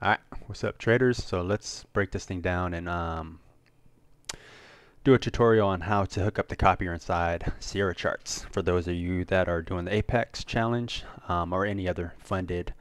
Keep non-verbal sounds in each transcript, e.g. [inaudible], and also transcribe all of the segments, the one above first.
Alright, what's up traders? So let's break this thing down and um, do a tutorial on how to hook up the copier inside Sierra Charts for those of you that are doing the Apex challenge um, or any other funded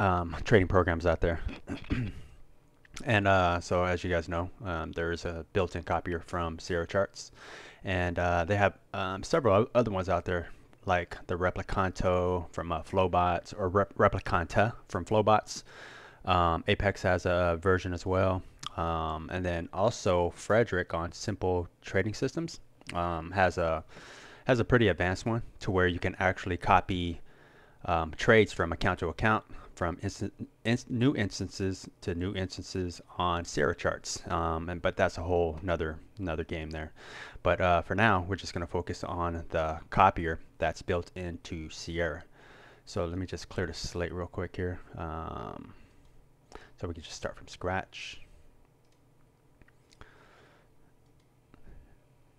um, trading programs out there. [clears throat] and uh, so as you guys know, um, there's a built-in copier from Sierra Charts and uh, they have um, several other ones out there like the Replikanto from uh, Flowbots or Rep Replicanta from Flowbots. Um, Apex has a version as well. Um, and then also Frederick on Simple Trading Systems um, has a has a pretty advanced one to where you can actually copy um, trades from account to account from new instances to new instances on Sierra charts. Um, and but that's a whole another another game there. But uh, for now, we're just going to focus on the copier that's built into Sierra. So let me just clear the slate real quick here. Um, so we can just start from scratch.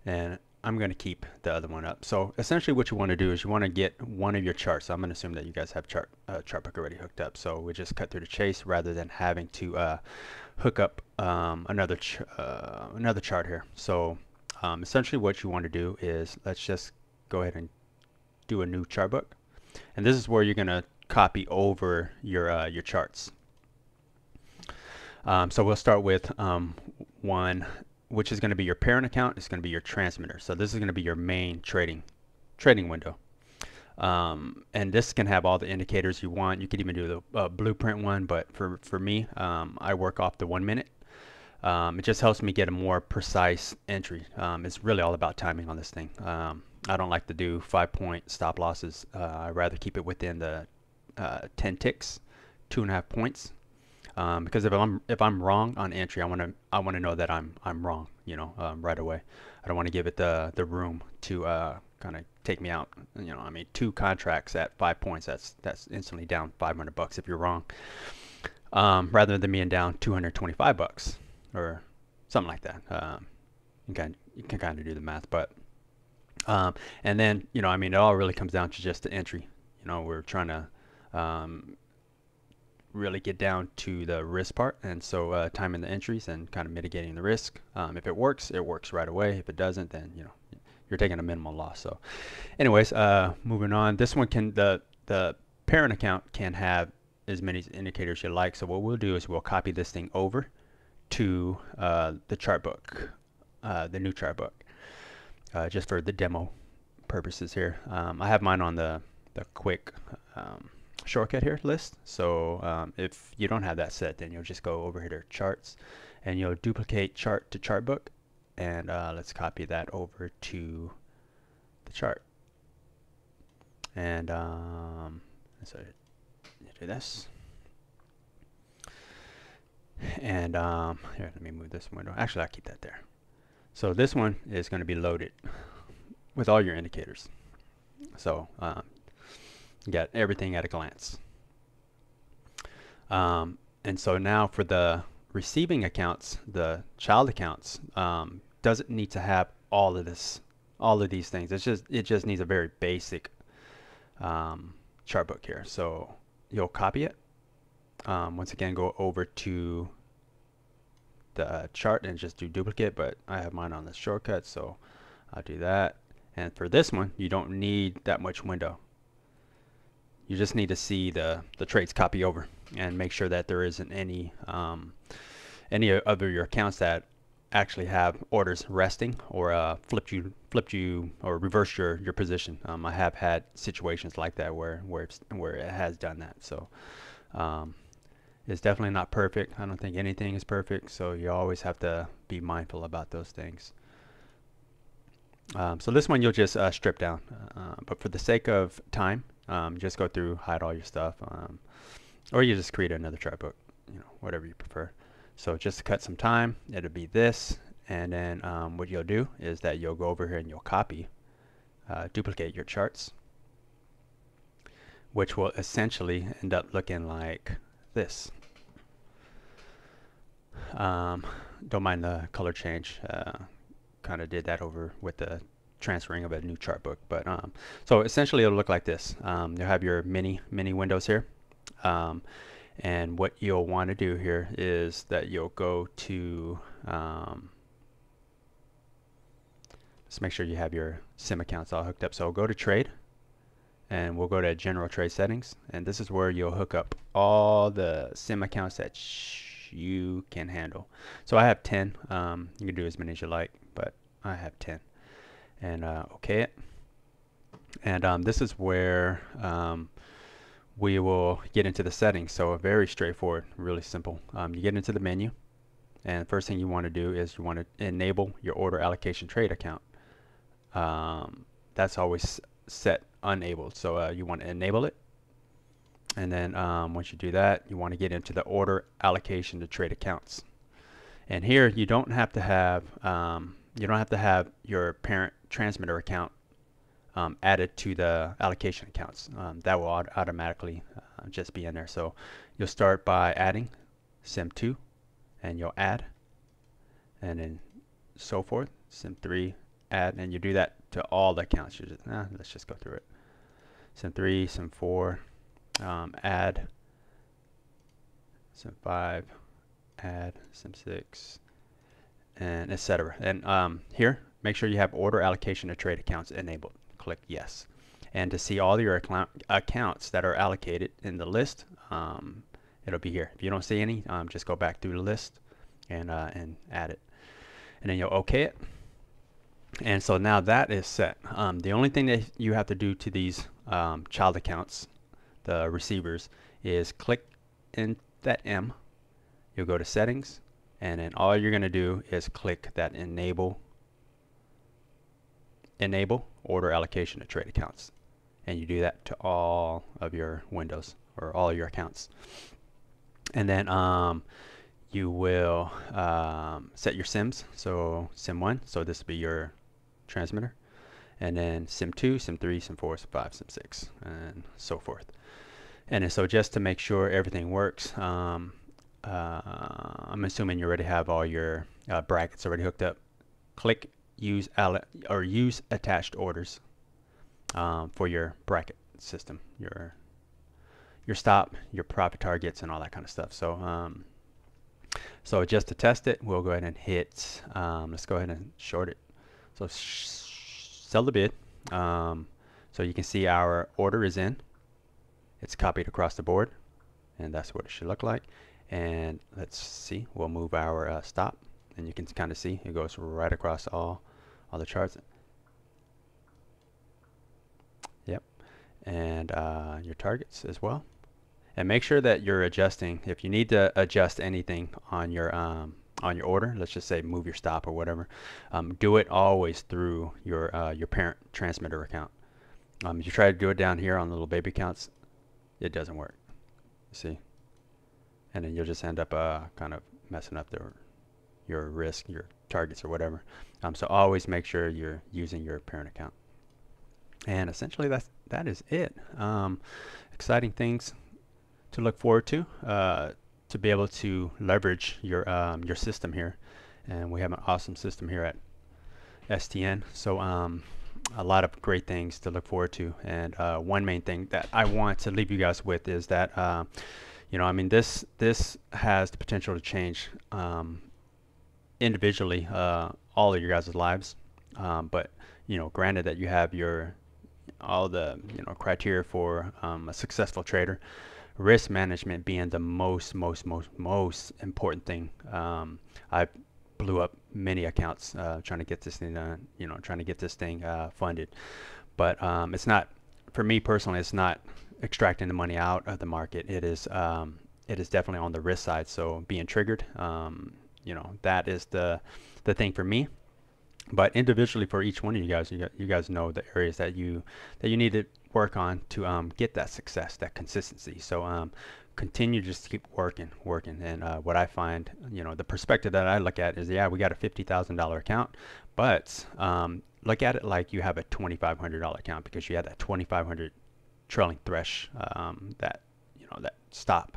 And I'm going to keep the other one up. So essentially what you want to do is you want to get one of your charts. So I'm going to assume that you guys have chart uh, Chartbook already hooked up. So we just cut through the chase rather than having to uh, hook up um, another ch uh, another chart here. So um, essentially what you want to do is let's just go ahead and do a new chart book. And this is where you're going to copy over your uh, your charts. Um, so we'll start with um, one, which is going to be your parent account. It's going to be your transmitter. So this is going to be your main trading trading window. Um, and this can have all the indicators you want. You could even do the uh, blueprint one, but for, for me, um, I work off the one minute. Um, it just helps me get a more precise entry. Um, it's really all about timing on this thing. I don't like to do five point stop losses. Uh, I'd rather keep it within the uh, 10 ticks, two and a half points um, because if I'm if I'm wrong on entry, I want to I want to know that I'm I'm wrong, you know, um, right away. I don't want to give it the the room to uh, kind of take me out. You know, I mean, two contracts at five points. That's that's instantly down 500 bucks if you're wrong, um, rather than being down 225 bucks or something like that. Um, you can you can kind of do the math, but um, and then you know, I mean, it all really comes down to just the entry. You know, we're trying to um, really get down to the risk part. And so uh, timing the entries and kind of mitigating the risk. Um, if it works it works right away. If it doesn't then you know you're taking a minimal loss. So anyways uh, moving on. This one can the the parent account can have as many indicators you like. So what we'll do is we'll copy this thing over to uh, the chart book uh, the new chart book uh, just for the demo purposes here. Um, I have mine on the the quick um, shortcut here list. So um, if you don't have that set, then you'll just go over here to charts and you'll duplicate chart to chart book. And uh, let's copy that over to the chart. And um, so do this. And um, here, let me move this window. Actually, I'll keep that there. So this one is going to be loaded with all your indicators. So um, get everything at a glance. Um, and so now for the receiving accounts, the child accounts, um, doesn't need to have all of this, all of these things. It's just it just needs a very basic um, chart book here. So you'll copy it. Um, once again, go over to the chart and just do duplicate. But I have mine on the shortcut, so I'll do that. And for this one, you don't need that much window you just need to see the the trades copy over and make sure that there isn't any um, any of your accounts that actually have orders resting or uh, flipped you flipped you or reversed your your position. Um, I have had situations like that where where where it has done that. So um, it's definitely not perfect. I don't think anything is perfect. So you always have to be mindful about those things. Um, so this one you'll just uh, strip down, uh, but for the sake of time, um, just go through, hide all your stuff, um, or you just create another chart book, you know, whatever you prefer. So just to cut some time, it'll be this, and then um, what you'll do is that you'll go over here and you'll copy, uh, duplicate your charts, which will essentially end up looking like this. Um, don't mind the color change. Uh, kind of did that over with the transferring of a new chart book. But um, so essentially it'll look like this. Um, you'll have your mini mini windows here. Um, And what you'll want to do here is that you'll go to, um, let's make sure you have your sim accounts all hooked up. So go to trade and we'll go to general trade settings. And this is where you'll hook up all the sim accounts that you can handle. So I have 10. Um, you can do as many as you like, but I have 10. And uh, okay it. And um, this is where um, we will get into the settings. So very straightforward, really simple. Um, you get into the menu and first thing you want to do is you want to enable your order allocation trade account. Um, that's always set enabled. So uh, you want to enable it. And then um, once you do that, you want to get into the order allocation to trade accounts. And here you don't have to have um, you don't have to have your parent transmitter account um, added to the allocation accounts. Um, that will automatically uh, just be in there. So you'll start by adding SIM2 and you'll add and then so forth. SIM3 add and you do that to all the accounts. You just, eh, let's just go through it. SIM3, SIM4, um, add, SIM5, add, SIM6, and etc. And um, here, make sure you have order allocation to trade accounts enabled click yes. And to see all your accounts that are allocated in the list, um, it'll be here. If you don't see any, um, just go back through the list and, uh, and add it. And then you'll OK it. And so now that is set. Um, the only thing that you have to do to these um, child accounts, the receivers, is click in that M. You'll go to settings. And then all you're going to do is click that enable enable order allocation to trade accounts. And you do that to all of your windows or all your accounts. And then um, you will um, set your SIMs. So SIM1, so this will be your transmitter. And then SIM2, SIM3, SIM4, SIM5, SIM6, and so forth. And so just to make sure everything works, um, uh, I'm assuming you already have all your uh, brackets already hooked up. Click use or use attached orders um, for your bracket system, your your stop, your profit targets, and all that kind of stuff. So um, so just to test it, we'll go ahead and hit. Um, let's go ahead and short it. So sell the bid. Um, so you can see our order is in. It's copied across the board, and that's what it should look like. And let's see, we'll move our uh, stop, and you can kind of see it goes right across all all the charts. Yep. And uh, your targets as well. And make sure that you're adjusting. If you need to adjust anything on your um, on your order, let's just say move your stop or whatever, um, do it always through your uh, your parent transmitter account. Um, if you try to do it down here on the little baby counts it doesn't work. See, and then you'll just end up uh, kind of messing up the your risk, your targets or whatever. Um, so always make sure you're using your parent account. And essentially that's that is it. Um, exciting things to look forward to uh, to be able to leverage your um, your system here. And we have an awesome system here at STN. So um, a lot of great things to look forward to. And uh, one main thing that I want to leave you guys with is that uh, you know, I mean, this this has the potential to change um, individually uh, all of your guys' lives. Um, but you know, granted that you have your all the you know criteria for um, a successful trader, risk management being the most most most most important thing. Um, I blew up many accounts uh, trying to get this thing, uh, you know, trying to get this thing uh, funded. But um, it's not, for me personally, it's not extracting the money out of the market. It is um, it is definitely on the risk side. So being triggered, um, you know that is the the thing for me but individually for each one of you guys you, you guys know the areas that you that you need to work on to um, get that success that consistency so um, continue just keep working working and uh, what I find you know the perspective that I look at is yeah we got a $50,000 account but um, look at it like you have a $2,500 account because you have that 2,500 trailing thresh um, that you know that stop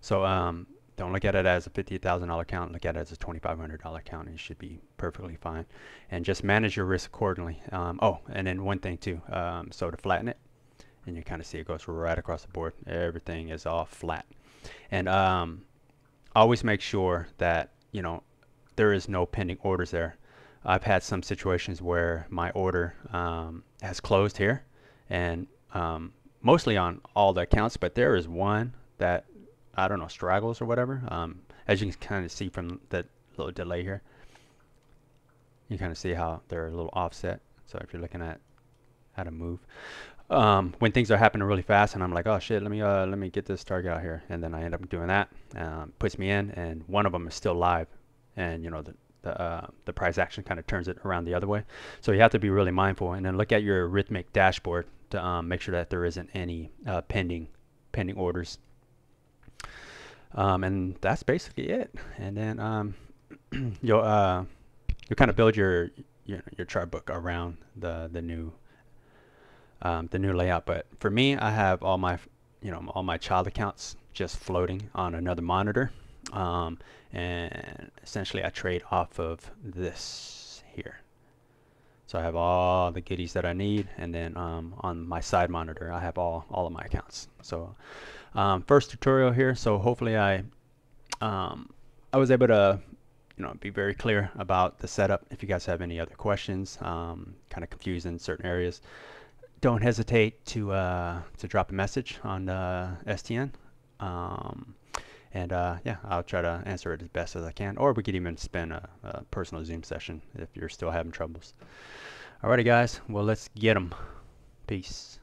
so um, don't look at it as a $50,000 account. Look at it as a $2,500 account. And you should be perfectly fine. And just manage your risk accordingly. Um, oh, and then one thing too. Um, so to flatten it, and you kind of see it goes right across the board. Everything is all flat. and um, always make sure that you know there is no pending orders there. I've had some situations where my order um, has closed here, and um, mostly on all the accounts, but there is one that I don't know straggles or whatever. Um, as you can kind of see from the little delay here, you kind of see how they're a little offset. So if you're looking at how to move, um, when things are happening really fast, and I'm like, oh shit, let me uh, let me get this target out here, and then I end up doing that, um, puts me in, and one of them is still live, and you know the the, uh, the price action kind of turns it around the other way. So you have to be really mindful, and then look at your Rithmic dashboard to um, make sure that there isn't any uh, pending pending orders. Um, and that's basically it. And then um, [clears throat] you'll uh, you'll kind of build your your, your chart book around the the new um, the new layout. But for me, I have all my you know all my child accounts just floating on another monitor, um, and essentially I trade off of this here. So I have all the goodies that I need, and then um, on my side monitor, I have all, all of my accounts. So um, first tutorial here, so hopefully I um, I was able to you know be very clear about the setup. If you guys have any other questions, um, kind of confused in certain areas, don't hesitate to uh, to drop a message on uh, STN. And uh, yeah, I'll try to answer it as best as I can. Or we could even spend a, a personal Zoom session if you're still having troubles. Alrighty, guys. Well, let's get them. Peace.